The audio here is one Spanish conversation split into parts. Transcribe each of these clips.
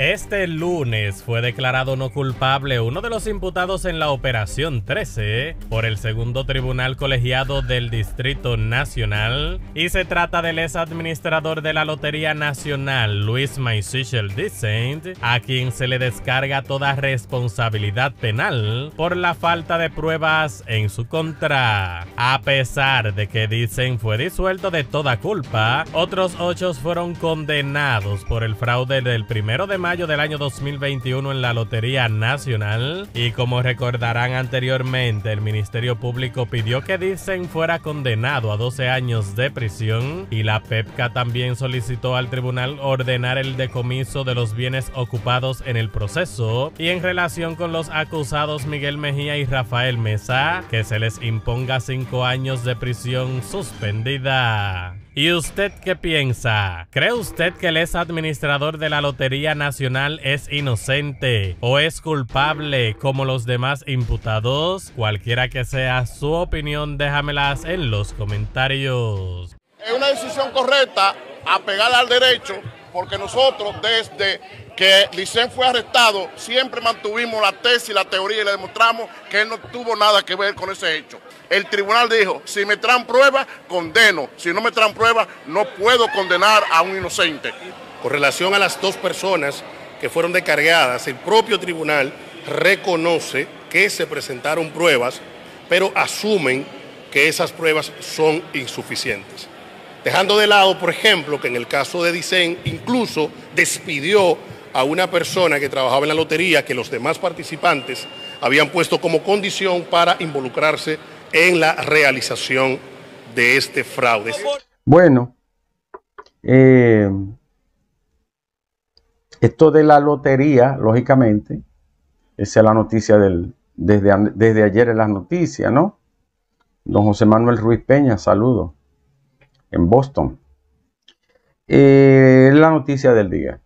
Este lunes fue declarado no culpable uno de los imputados en la Operación 13 por el segundo tribunal colegiado del Distrito Nacional y se trata del ex administrador de la Lotería Nacional, Luis Maisichel Dissent, a quien se le descarga toda responsabilidad penal por la falta de pruebas en su contra. A pesar de que Dissent fue disuelto de toda culpa, otros ocho fueron condenados por el fraude del primero de mayo del año 2021 en la Lotería Nacional. Y como recordarán anteriormente el Ministerio Público pidió que Dicen fuera condenado a 12 años de prisión. Y la PEPCA también solicitó al tribunal ordenar el decomiso de los bienes ocupados en el proceso. Y en relación con los acusados Miguel Mejía y Rafael Mesa que se les imponga 5 años de prisión suspendida. ¿Y usted qué piensa? ¿Cree usted que el ex administrador de la Lotería Nacional es inocente o es culpable como los demás imputados? Cualquiera que sea su opinión, déjamelas en los comentarios. Es una decisión correcta apegar al derecho porque nosotros desde que Licen fue arrestado siempre mantuvimos la tesis, la teoría y le demostramos que él no tuvo nada que ver con ese hecho. El tribunal dijo, si me traen pruebas, condeno. Si no me traen pruebas, no puedo condenar a un inocente. Con relación a las dos personas que fueron descargadas, el propio tribunal reconoce que se presentaron pruebas, pero asumen que esas pruebas son insuficientes. Dejando de lado, por ejemplo, que en el caso de Dicen incluso despidió a una persona que trabajaba en la lotería que los demás participantes habían puesto como condición para involucrarse en la realización de este fraude. Bueno, eh, esto de la lotería, lógicamente, esa es la noticia del, desde, desde ayer en las noticias, ¿no? Don José Manuel Ruiz Peña, saludo en Boston. Eh, la noticia del día.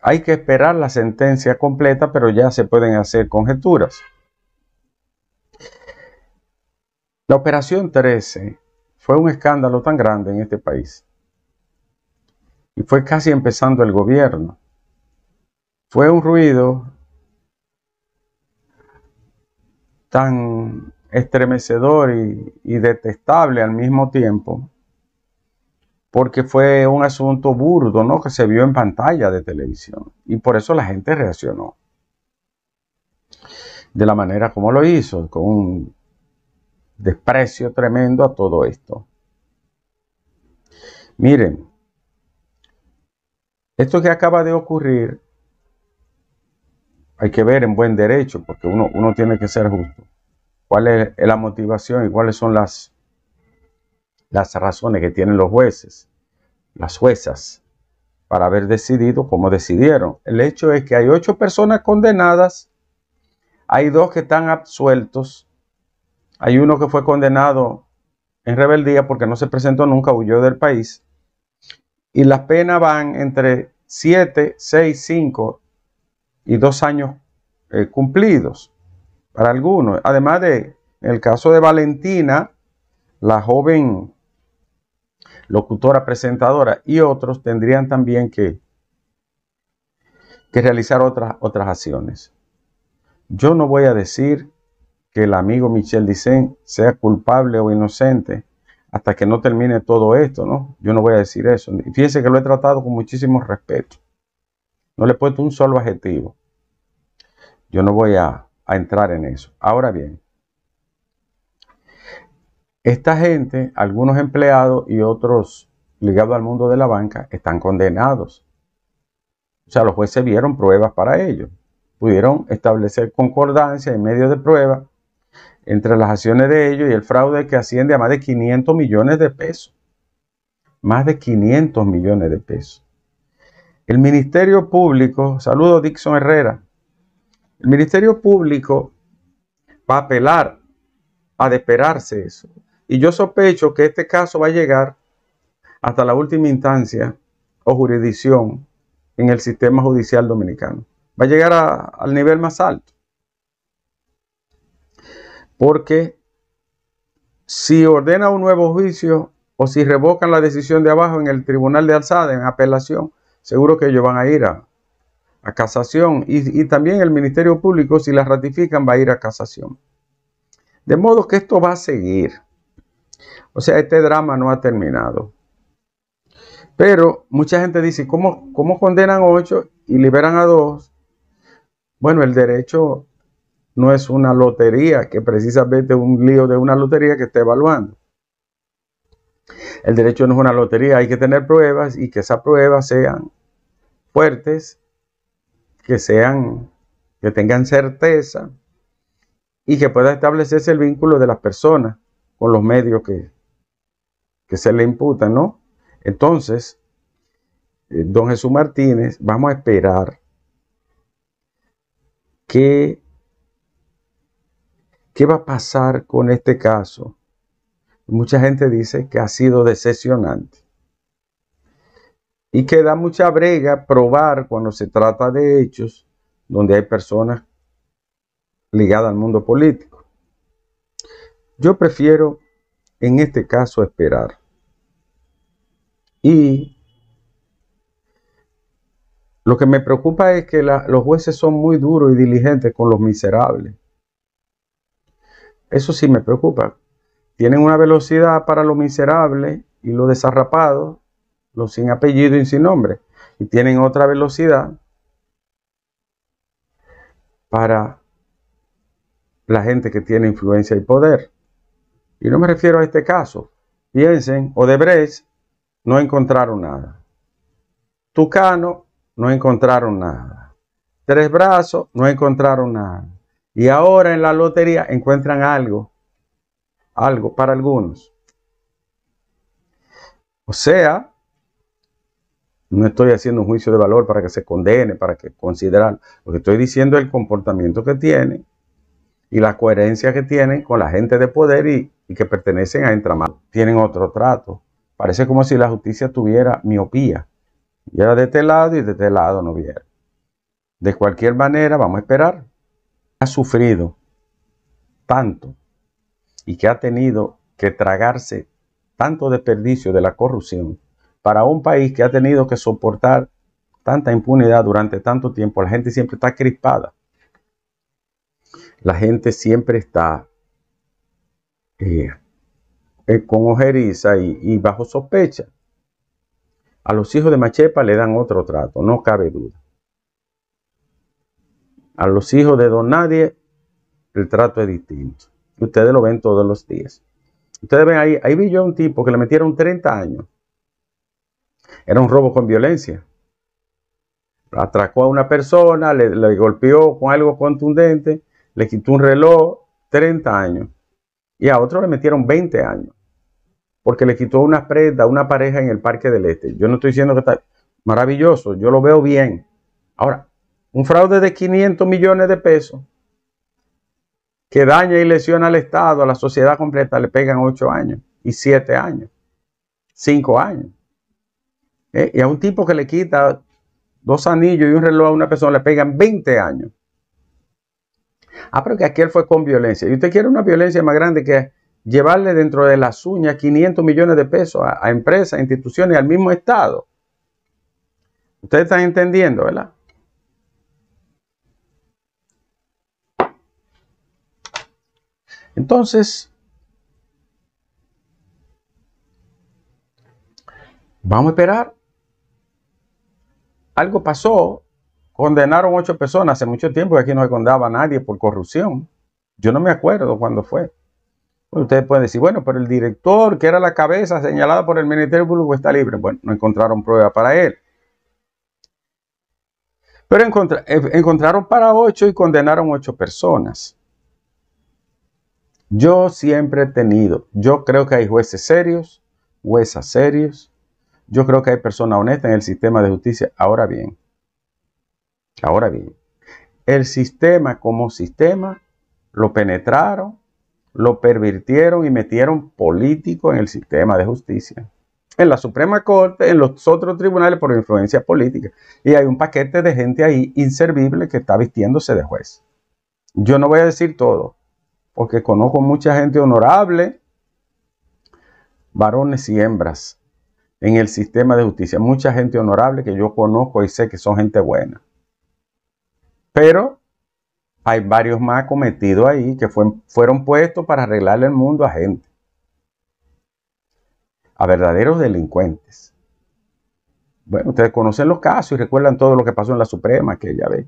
Hay que esperar la sentencia completa, pero ya se pueden hacer conjeturas. La operación 13 fue un escándalo tan grande en este país. Y fue casi empezando el gobierno. Fue un ruido tan estremecedor y, detestable al mismo tiempo, porque fue un asunto burdo, ¿no? Que se vio en pantalla de televisión. Y por eso la gente reaccionó. De la manera como lo hizo, con un desprecio tremendo a todo esto. Miren, esto que acaba de ocurrir, hay que ver en buen derecho, porque uno, uno tiene que ser justo cuál es la motivación y cuáles son las, las razones que tienen los jueces, las juezas, para haber decidido como decidieron. El hecho es que hay ocho personas condenadas, hay dos que están absueltos, hay uno que fue condenado en rebeldía porque no se presentó nunca, huyó del país, y las penas van entre 7, 6, 5 y 2 años eh, cumplidos para algunos. Además de, el caso de Valentina, la joven locutora, presentadora y otros tendrían también que, que realizar otras, otras acciones. Yo no voy a decir que el amigo Michel Dicen sea culpable o inocente hasta que no termine todo esto, ¿no? Yo no voy a decir eso. Fíjense que lo he tratado con muchísimo respeto. No le he puesto un solo adjetivo. Yo no voy a, a entrar en eso. Ahora bien, esta gente, algunos empleados y otros ligados al mundo de la banca, están condenados. O sea, los jueces vieron pruebas para ello. Pudieron establecer concordancia en medio de pruebas entre las acciones de ellos y el fraude que asciende a más de 500 millones de pesos. Más de 500 millones de pesos. El Ministerio Público, saludo Dixon Herrera, el Ministerio Público va a apelar a desesperarse eso. Y yo sospecho que este caso va a llegar hasta la última instancia o jurisdicción en el sistema judicial dominicano. Va a llegar al nivel más alto. Porque si ordena un nuevo juicio o si revocan la decisión de abajo en el tribunal de alzada, en apelación, seguro que ellos van a ir a, casación y, también el Ministerio Público, si la ratifican, va a ir a casación. De modo que esto va a seguir. O sea, este drama no ha terminado. Pero mucha gente dice, ¿cómo, cómo condenan ocho y liberan a dos? Bueno, el derecho no es una lotería, que precisamente es un lío de una lotería que está evaluando. El derecho no es una lotería, hay que tener pruebas y que esas pruebas sean fuertes, que sean, que tengan certeza y que pueda establecerse el vínculo de las personas con los medios que, que se le imputan, ¿no? Entonces, eh, don Jesús Martínez, vamos a esperar ¿Qué va a pasar con este caso? Mucha gente dice que ha sido decepcionante y que da mucha brega probar cuando se trata de hechos donde hay personas ligadas al mundo político. Yo prefiero en este caso esperar. Y lo que me preocupa es que los jueces son muy duros y diligentes con los miserables. Eso sí me preocupa. Tienen una velocidad para lo miserable y lo desarrapado, los sin apellido y sin nombre. Y tienen otra velocidad para la gente que tiene influencia y poder. Y no me refiero a este caso. Piensen, Odebrecht no encontraron nada. Tucano no encontraron nada. Tres brazos no encontraron nada. Y ahora en la lotería encuentran algo, algo para algunos. O sea, no estoy haciendo un juicio de valor para que se condene, para que considerar. Lo que estoy diciendo es el comportamiento que tienen y la coherencia que tienen con la gente de poder y, que pertenecen a entramado. Tienen otro trato. Parece como si la justicia tuviera miopía. Y era de este lado y de este lado no viera. De cualquier manera, vamos a esperar ha sufrido tanto y que ha tenido que tragarse tanto desperdicio de la corrupción para un país que ha tenido que soportar tanta impunidad durante tanto tiempo, la gente siempre está crispada. La gente siempre está eh, eh, con ojeriza y, bajo sospecha. A los hijos de Machepa le dan otro trato, no cabe duda. A los hijos de Don Nadie, el trato es distinto. Ustedes lo ven todos los días. Ustedes ven ahí, ahí vi yo a un tipo que le metieron 30 años. Era un robo con violencia. Atracó a una persona, le, golpeó con algo contundente, le quitó un reloj, 30 años. Y a otro le metieron 20 años. Porque le quitó una prenda a una pareja en el Parque del Este. Yo no estoy diciendo que está maravilloso, yo lo veo bien. Ahora, un fraude de 500 millones de pesos que daña y lesiona al Estado, a la sociedad completa, le pegan 8 años y 7 años, 5 años. ¿Eh? Y a un tipo que le quita dos anillos y un reloj a una persona le pegan 20 años. Ah, pero que aquel fue con violencia. Y usted quiere una violencia más grande que llevarle dentro de las uñas 500 millones de pesos a, a empresas, instituciones, al mismo Estado. Ustedes están entendiendo, ¿verdad? Entonces, vamos a esperar. Algo pasó. Condenaron ocho personas hace mucho tiempo que aquí no se condenaba a nadie por corrupción. Yo no me acuerdo cuándo fue. Ustedes pueden decir, bueno, pero el director, que era la cabeza señalada por el Ministerio Público, está libre. Bueno, no encontraron prueba para él. Pero eh, encontraron para ocho y condenaron ocho personas. Yo siempre he tenido, yo creo que hay jueces serios, juezas serios, yo creo que hay personas honestas en el sistema de justicia. Ahora bien, ahora bien, el sistema como sistema lo penetraron, lo pervirtieron y metieron políticos en el sistema de justicia. En la Suprema Corte, en los otros tribunales por influencia política. Y hay un paquete de gente ahí inservible que está vistiéndose de juez. Yo no voy a decir todo, porque conozco mucha gente honorable, varones y hembras, en el sistema de justicia. Mucha gente honorable que yo conozco y sé que son gente buena. Pero hay varios más cometidos ahí que fueron puestos para arreglarle el mundo a gente. A verdaderos delincuentes. Bueno, ustedes conocen los casos y recuerdan todo lo que pasó en la Suprema aquella vez.